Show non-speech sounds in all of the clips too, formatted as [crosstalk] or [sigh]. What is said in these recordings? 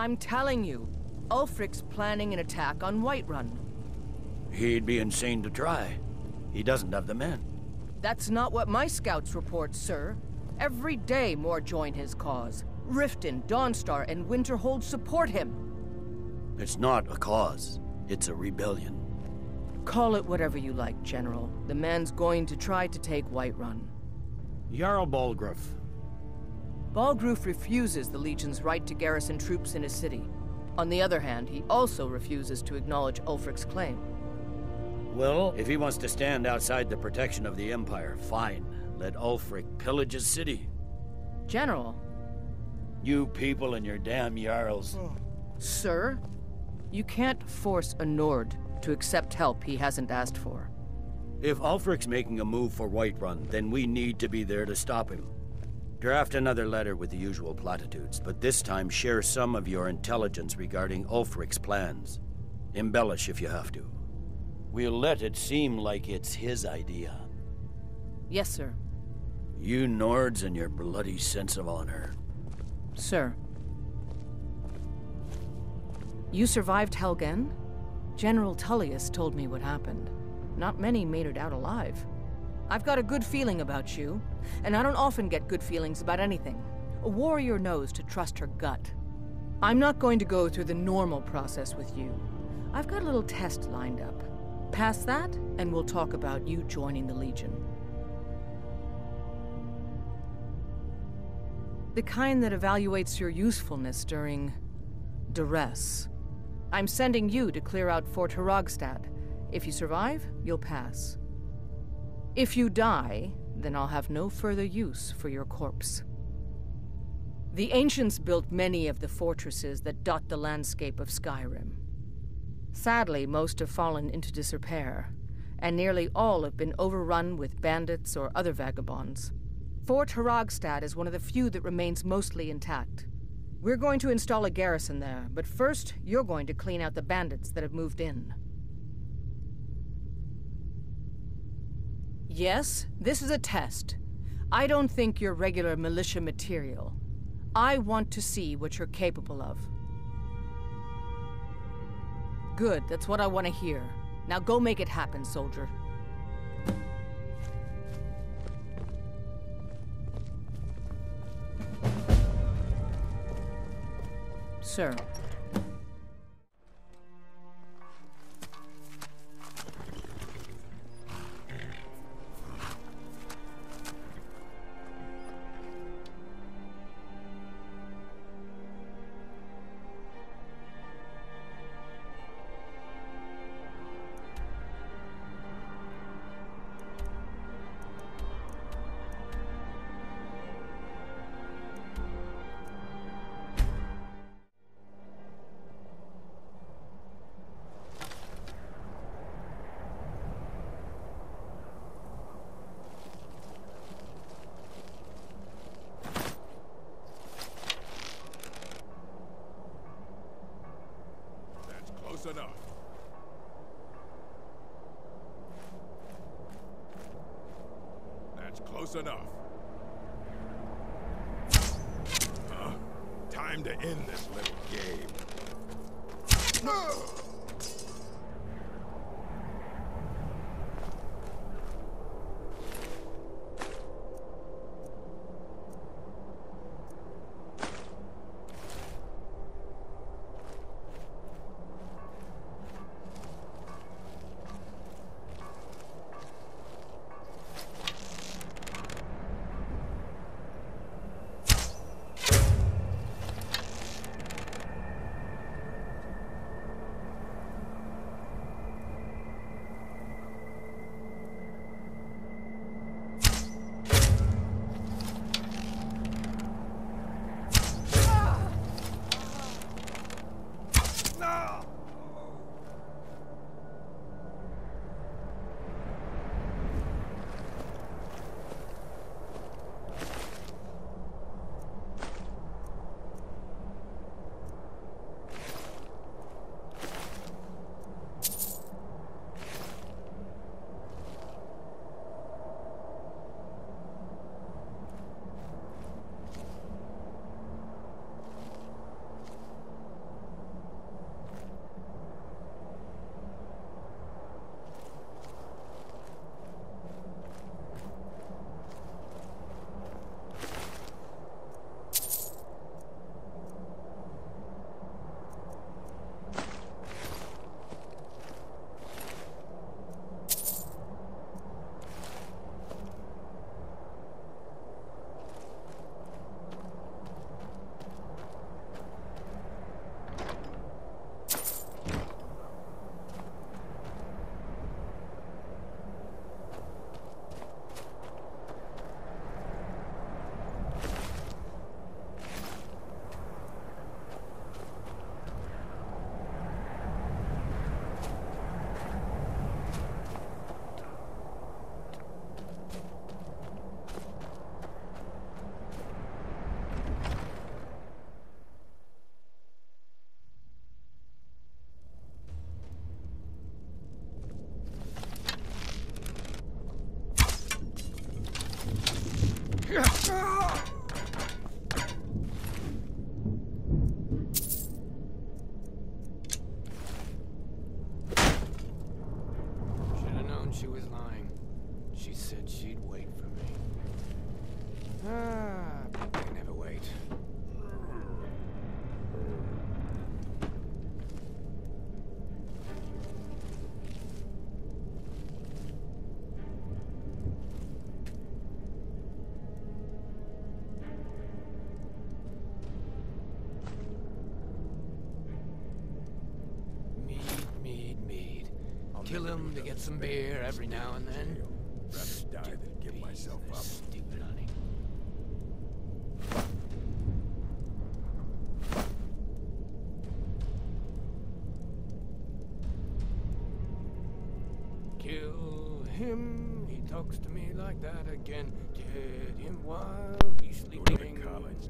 I'm telling you, Ulfric's planning an attack on Whiterun. He'd be insane to try. He doesn't have the men. That's not what my scouts report, sir. Every day more join his cause. Riften, Dawnstar, and Winterhold support him. It's not a cause. It's a rebellion. Call it whatever you like, General. The man's going to try to take Whiterun. Jarl Balgruuf. Balgruuf refuses the Legion's right to garrison troops in his city. On the other hand, he also refuses to acknowledge Ulfric's claim. Well, if he wants to stand outside the protection of the Empire, fine. Let Ulfric pillage his city. General. You people and your damn Jarls. Hmm. Sir? You can't force a Nord to accept help he hasn't asked for. If Ulfric's making a move for Whiterun, then we need to be there to stop him. Draft another letter with the usual platitudes, but this time share some of your intelligence regarding Ulfric's plans. Embellish if you have to. We'll let it seem like it's his idea. Yes, sir. You Nords and your bloody sense of honor. Sir. You survived Helgen? General Tullius told me what happened. Not many made it out alive. I've got a good feeling about you, and I don't often get good feelings about anything. A warrior knows to trust her gut. I'm not going to go through the normal process with you. I've got a little test lined up. Pass that, and we'll talk about you joining the Legion. The kind that evaluates your usefulness during... duress. I'm sending you to clear out Fort Hraggstad. If you survive, you'll pass. If you die, then I'll have no further use for your corpse. The ancients built many of the fortresses that dot the landscape of Skyrim. Sadly, most have fallen into disrepair, and nearly all have been overrun with bandits or other vagabonds. Fort Hraggstad is one of the few that remains mostly intact. We're going to install a garrison there, but first, you're going to clean out the bandits that have moved in. Yes, this is a test. I don't think you're regular militia material. I want to see what you're capable of. Good, that's what I want to hear. Now go make it happen, soldier. Sir. Close enough. Huh? Time to end this little game. Kill him to get some beer every now and then. Rather die than give myself up. Stupid honey. Kill him, he talks to me like that again. Dead him while he's sleeping. college.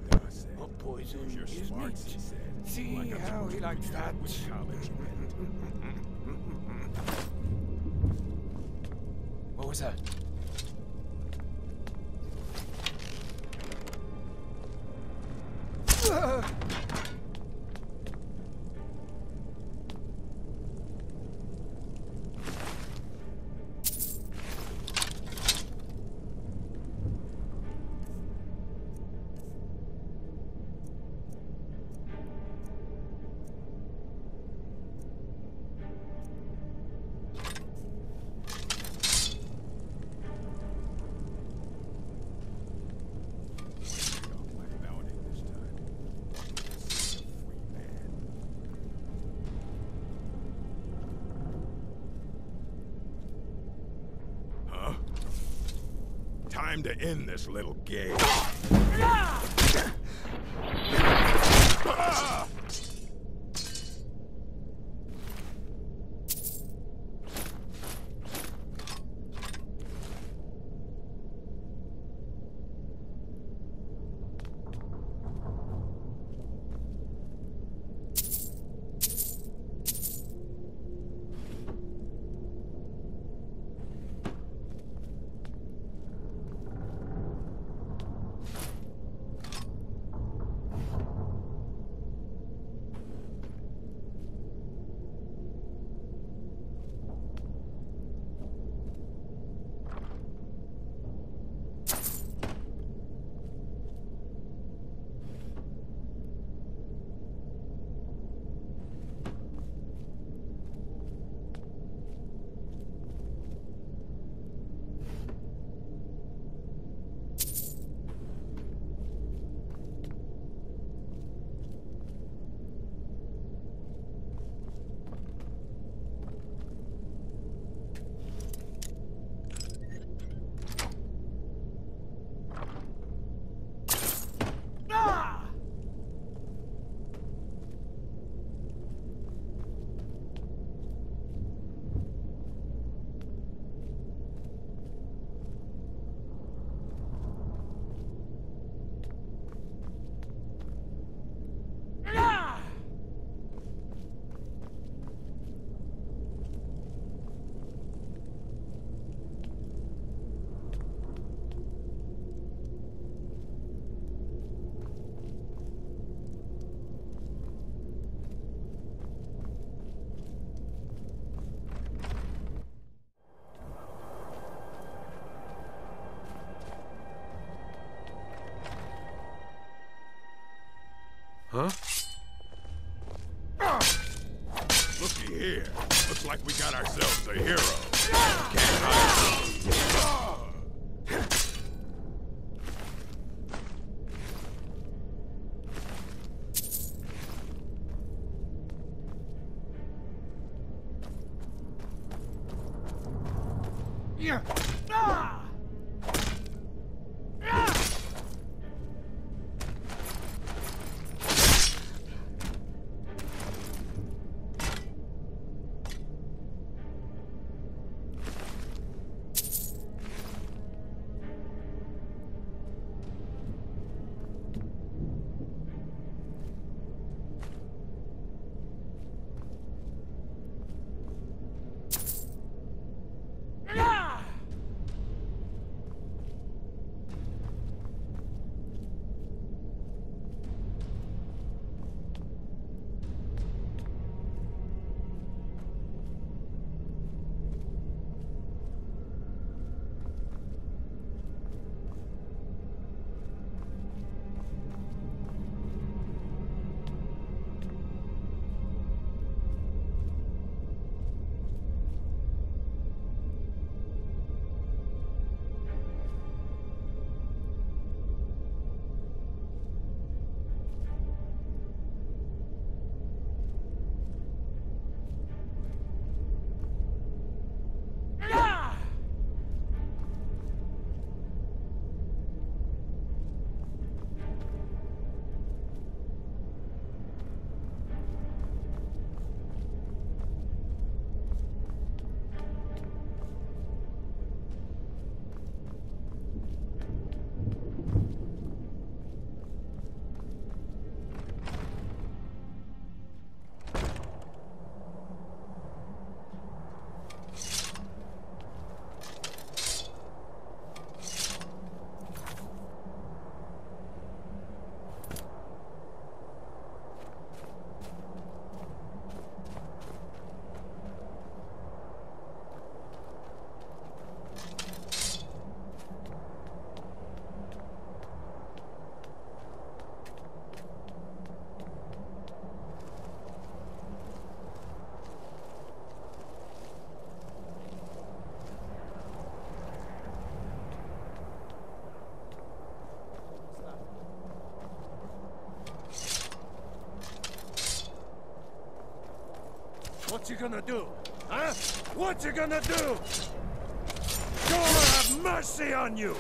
Or poison Use your smarts, he said. See Like how he likes that. with college [laughs] was that? Time to end this little game. Ah! Here. Looks like we got ourselves a hero. Can't hide. Yeah. What's you gonna do? Huh? What you gonna do? God have mercy on you!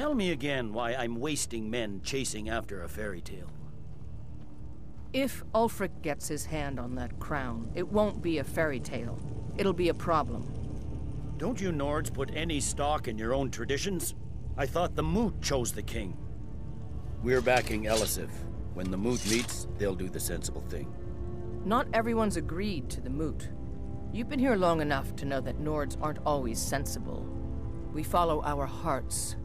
Tell me again why I'm wasting men chasing after a fairy tale. If Ulfric gets his hand on that crown, it won't be a fairy tale. It'll be a problem. Don't you Nords put any stock in your own traditions? I thought the Moot chose the king. We're backing Elisif. When the Moot meets, they'll do the sensible thing. Not everyone's agreed to the moot. You've been here long enough to know that Nords aren't always sensible. We follow our hearts.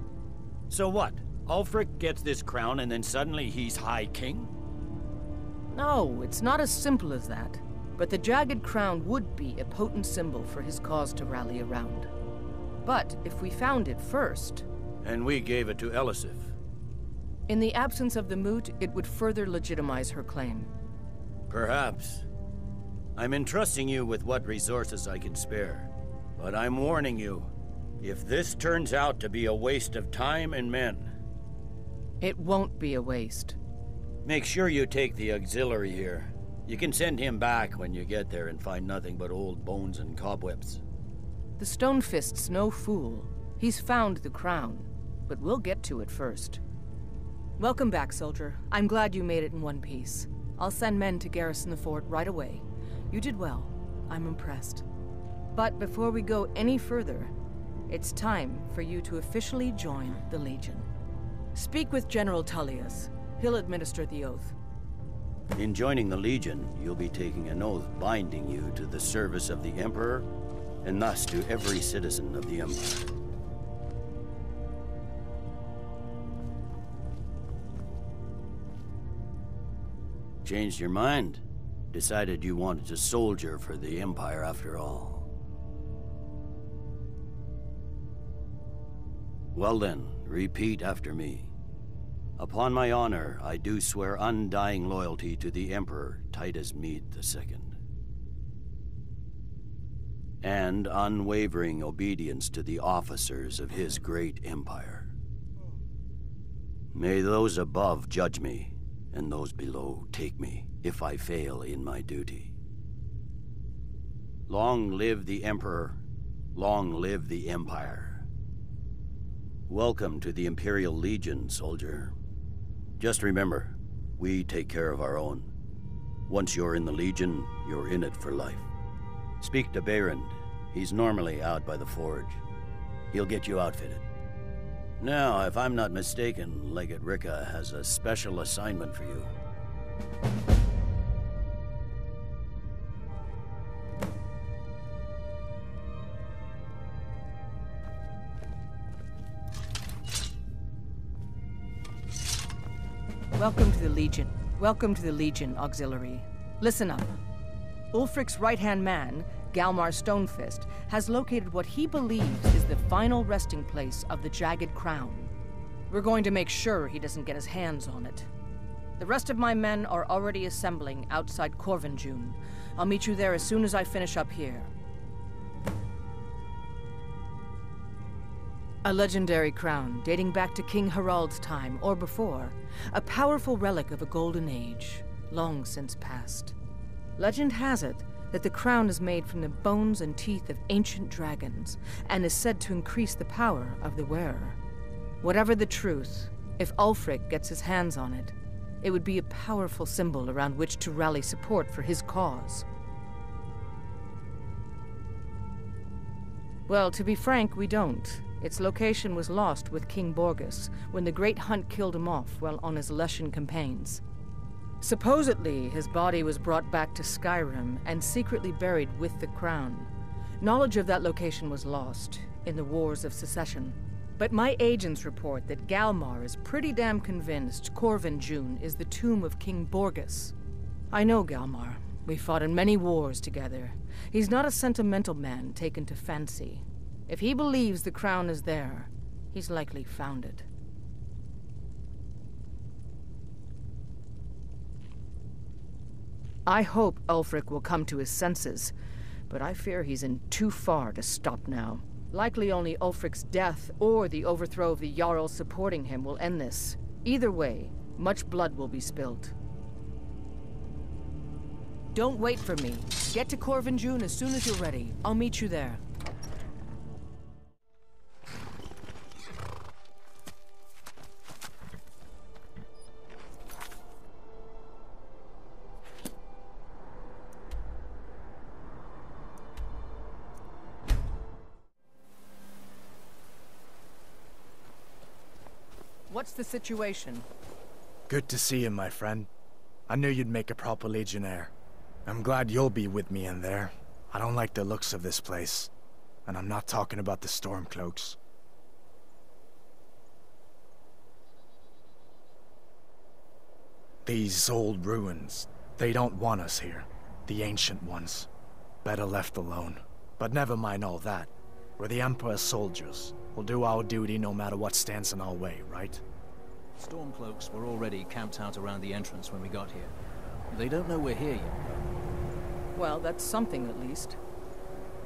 So what? Ulfric gets this crown and then suddenly he's High King? No, it's not as simple as that. But the Jagged Crown would be a potent symbol for his cause to rally around. But if we found it first, And we gave it to Elisif. in the absence of the moot, it would further legitimize her claim. Perhaps. I'm entrusting you with what resources I can spare. But I'm warning you, if this turns out to be a waste of time and men, It won't be a waste. make sure you take the auxiliary here. You can send him back when you get there and find nothing but old bones and cobwebs. The Stonefist's no fool. He's found the crown, but we'll get to it first. Welcome back, soldier. I'm glad you made it in one piece. I'll send men to garrison the fort right away. You did well. I'm impressed. But before we go any further, it's time for you to officially join the Legion. Speak with General Tullius. He'll administer the oath. In joining the Legion, you'll be taking an oath binding you to the service of the Emperor, and thus to every citizen of the Empire. Changed your mind? Decided you wanted to soldier for the Empire after all. Well then, repeat after me. Upon my honor, I do swear undying loyalty to the Emperor Titus Mede II. And unwavering obedience to the officers of his great empire. May those above judge me, and those below take me, if I fail in my duty. Long live the Emperor, long live the Empire. Welcome to the Imperial Legion, soldier. Just remember, we take care of our own. Once you're in the Legion, you're in it for life. Speak to Beirand. He's normally out by the forge. He'll get you outfitted. Now, if I'm not mistaken, Legate Rikke has a special assignment for you. Legion. Welcome to the Legion Auxiliary. Listen up. Ulfric's right hand man, Galmar Stonefist, has located what he believes is the final resting place of the Jagged Crown. We're going to make sure he doesn't get his hands on it. The rest of my men are already assembling outside Korvanjund. I'll meet you there as soon as I finish up here. A legendary crown dating back to King Harald's time or before. A powerful relic of a golden age, long since past. Legend has it that the crown is made from the bones and teeth of ancient dragons and is said to increase the power of the wearer. Whatever the truth, if Ulfric gets his hands on it, it would be a powerful symbol around which to rally support for his cause. Well, to be frank, we don't. Its location was lost with King Borgas when the Great Hunt killed him off while on his Lushan campaigns. Supposedly, his body was brought back to Skyrim and secretly buried with the crown. Knowledge of that location was lost in the Wars of Secession. But my agents report that Galmar is pretty damn convinced Korvanjund is the tomb of King Borgas. I know Galmar. We fought in many wars together. He's not a sentimental man taken to fancy. If he believes the crown is there, he's likely found it. I hope Ulfric will come to his senses, but I fear he's in too far to stop now. Likely only Ulfric's death or the overthrow of the Jarl supporting him will end this. Either way, much blood will be spilled. Don't wait for me. Get to Korvanjund as soon as you're ready. I'll meet you there. The situation? Good to see you, my friend. I knew you'd make a proper legionnaire. I'm glad you'll be with me in there. I don't like the looks of this place. And I'm not talking about the Stormcloaks. These old ruins, they don't want us here. The ancient ones. Better left alone. But never mind all that. We're the Emperor's soldiers. We'll do our duty no matter what stands in our way, right? Stormcloaks were already camped out around the entrance when we got here. They don't know we're here yet. Well, that's something at least.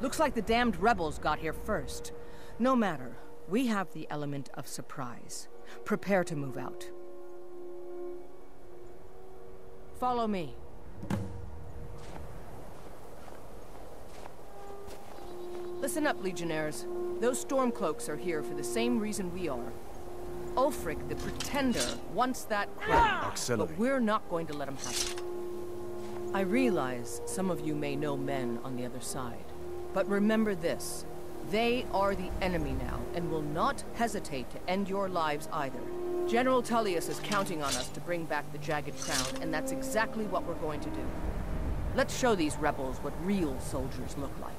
Looks like the damned rebels got here first. No matter. We have the element of surprise. Prepare to move out. Follow me. Listen up, Legionnaires. Those Stormcloaks are here for the same reason we are. Ulfric, the Pretender, wants that ah! crown, but we're not going to let him have it. I realize some of you may know men on the other side, but remember this. They are the enemy now, and will not hesitate to end your lives either. General Tullius is counting on us to bring back the Jagged Crown, and that's exactly what we're going to do. Let's show these rebels what real soldiers look like.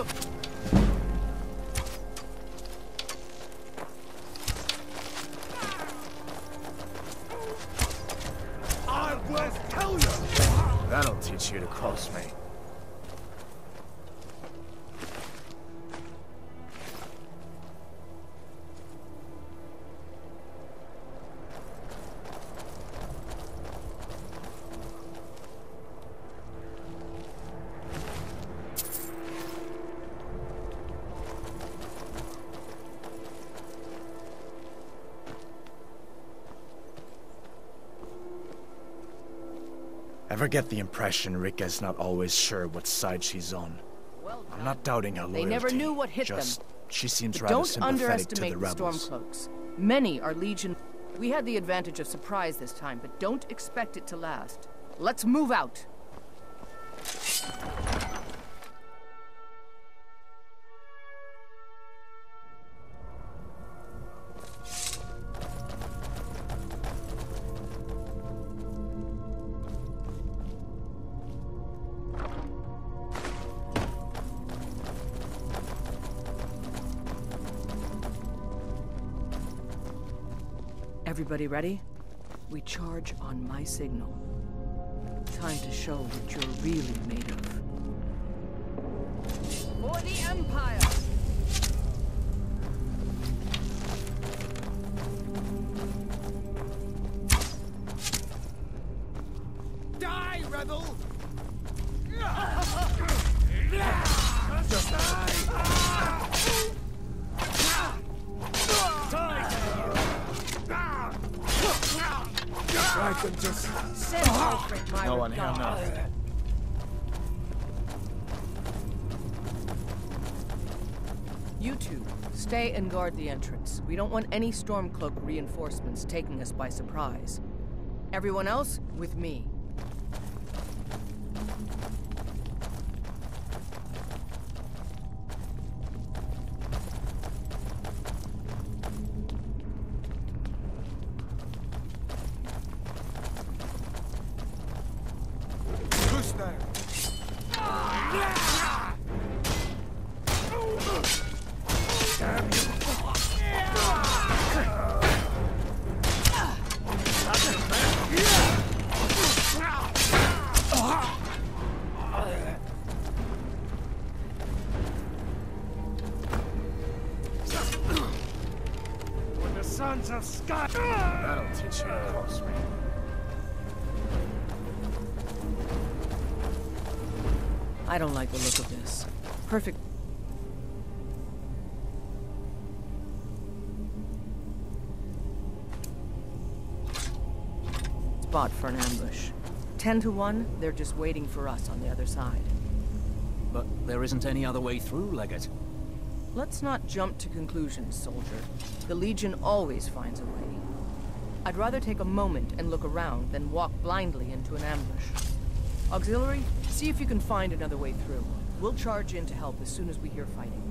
よっ! Ever get the impression Rikke's not always sure what side she's on. I'm not doubting her loyalty. They never knew what hit them. just, she seems But rather don't sympathetic to the, rebels. Stormcloaks. Many are Legion. We had the advantage of surprise this time, but don't expect it to last. Let's move out. Everybody ready? We charge on my signal. Time to show what you're really made of. For the Empire! Stay and guard the entrance. We don't want any Stormcloak reinforcements taking us by surprise. Everyone else, with me. Don't like look of this. Perfect. Spot for an ambush. Ten to one, they're just waiting for us on the other side. But there isn't any other way through, Legate. Let's not jump to conclusions, soldier. The Legion always finds a way. I'd rather take a moment and look around than walk blindly into an ambush. Auxiliary, see if you can find another way through. We'll charge in to help as soon as we hear fighting.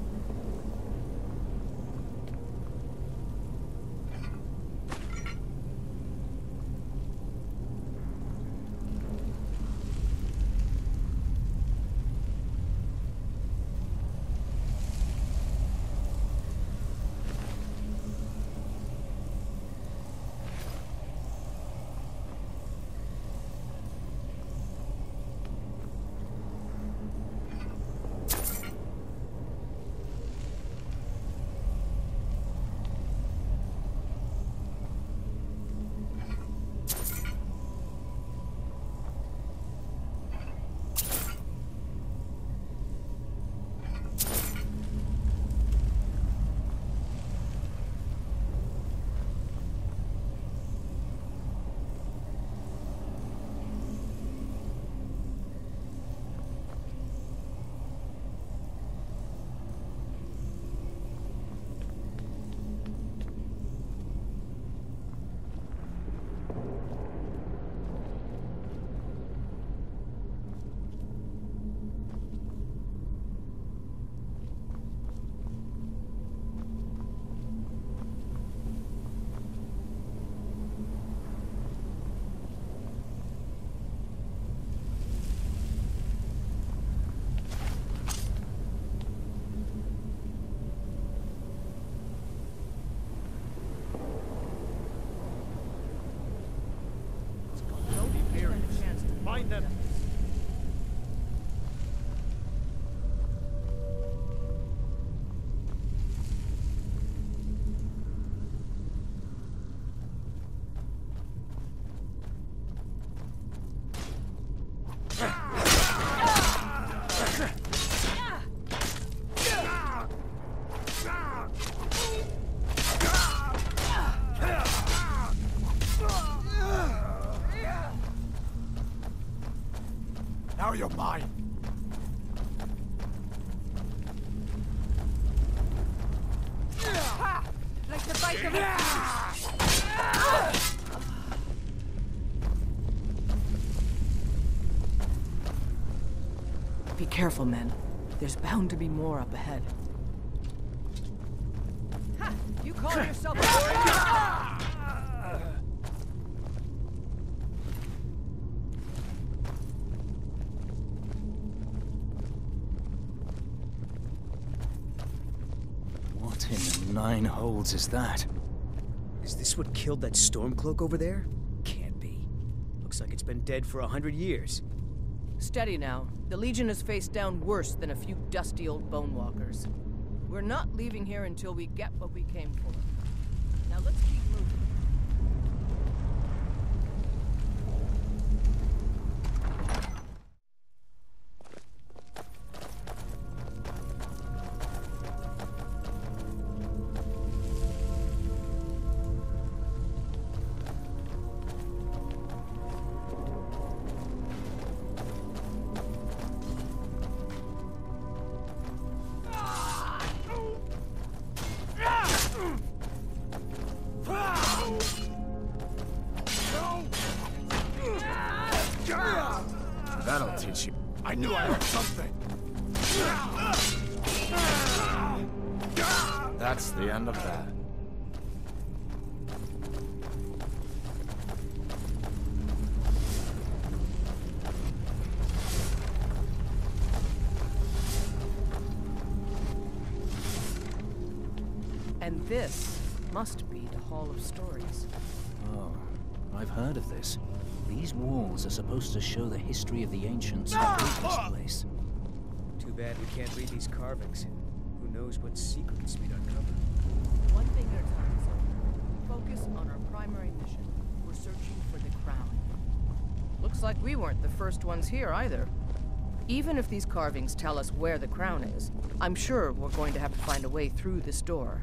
You're mine. Like the bite of a... Be careful, men. There's bound to be more up ahead. Ha! You call yourself a What in the nine holds is that? Is this what killed that Stormcloak over there? Can't be. Looks like it's been dead for a hundred years. Steady now. The Legion has faced down worse than a few dusty old bonewalkers. We're not leaving here until we get what we came for. Now let's keep And this must be the Hall of Stories. Oh, I've heard of this. These walls are supposed to show the history of the ancients who ah! built this ah! place. Too bad we can't read these carvings. Who knows what secrets we'd uncover. One thing at a time, sir. Focus on our primary mission. We're searching for the crown. Looks like we weren't the first ones here either. Even if these carvings tell us where the crown is, I'm sure we're going to have to find a way through this door.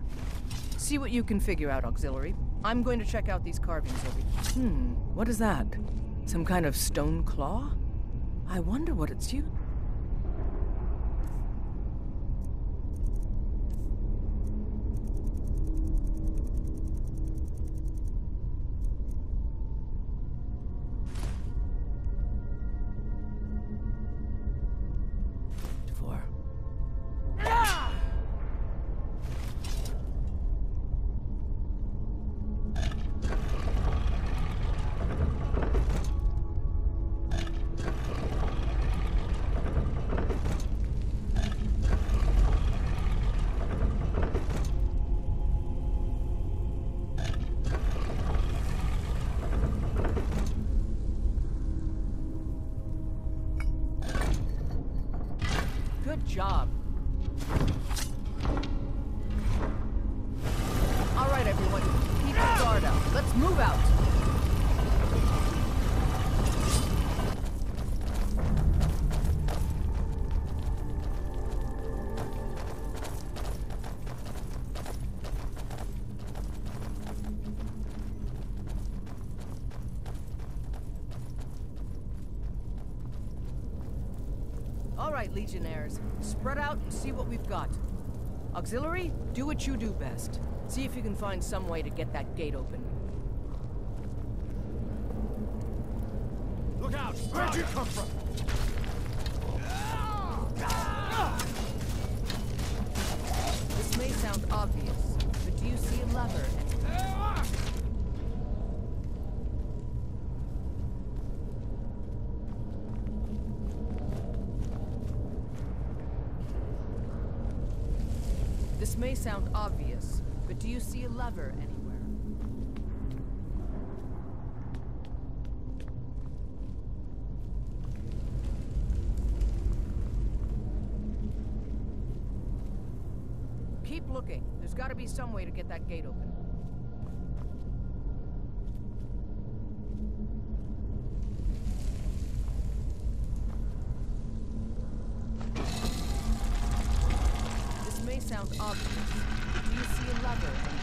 See what you can figure out, Auxiliary. I'm going to check out these carvings over here. Hmm, what is that? Some kind of stone claw? I wonder what it's used. Good job. All right, everyone. Keep your guard up. Let's move out. Legionnaires. Spread out and see what we've got. Auxiliary, do what you do best. See if you can find some way to get that gate open. Look out! Where'd you come from? Sound obvious, but do you see a lever anywhere? Keep looking. There's got to be some way to get that gate open. This may sound obvious, do you see a lever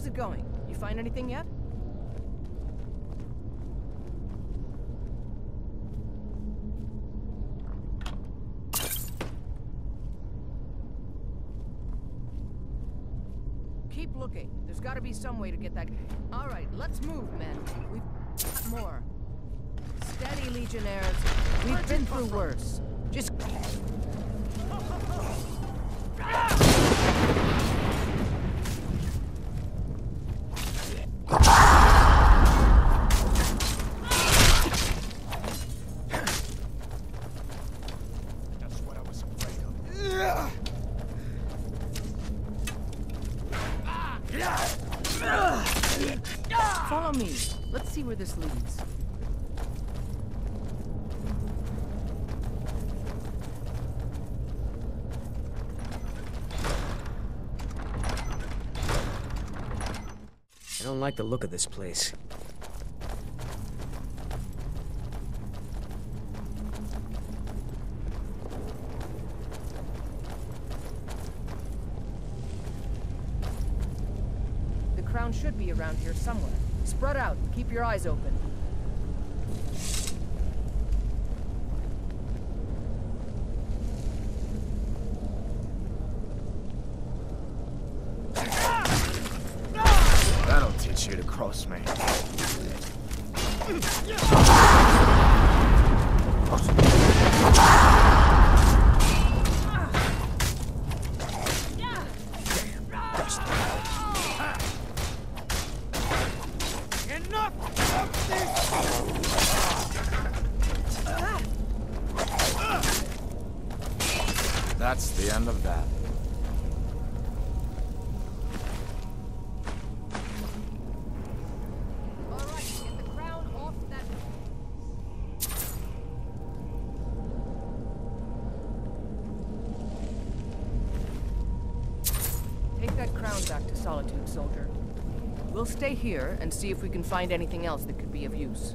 How's it going? You find anything yet? Keep looking. There's gotta be some way to get that... Alright, let's move, men. We've got more. Steady, Legionnaires. We've been through worse. Just... like the look of this place. The crown should be around here somewhere. Spread out. Keep your eyes open. Stay here and see if we can find anything else that could be of use.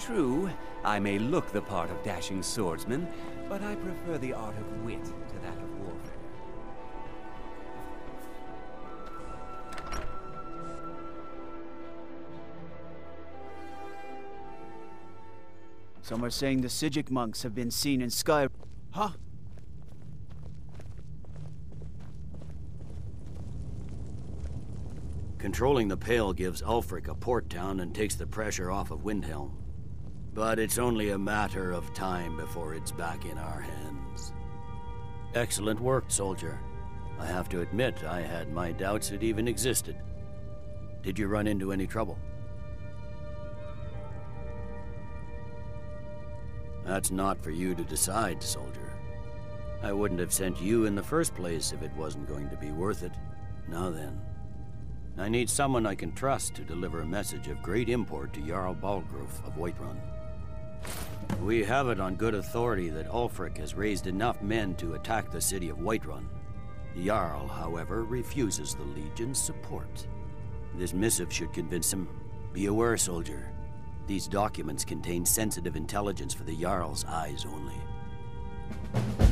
True, I may look the part of dashing swordsman, but I prefer the art of wit to that of warfare. Some are saying the Psijic monks have been seen in Sky... Huh? Controlling the Pale gives Ulfric a port town and takes the pressure off of Windhelm. But it's only a matter of time before it's back in our hands. Excellent work, soldier. I have to admit, I had my doubts it even existed. Did you run into any trouble? That's not for you to decide, soldier. I wouldn't have sent you in the first place if it wasn't going to be worth it. Now then. I need someone I can trust to deliver a message of great import to Jarl Balgruuf of Whiterun. We have it on good authority that Ulfric has raised enough men to attack the city of Whiterun. Jarl, however, refuses the Legion's support. This missive should convince him. Be aware, soldier. These documents contain sensitive intelligence for the Jarl's eyes only.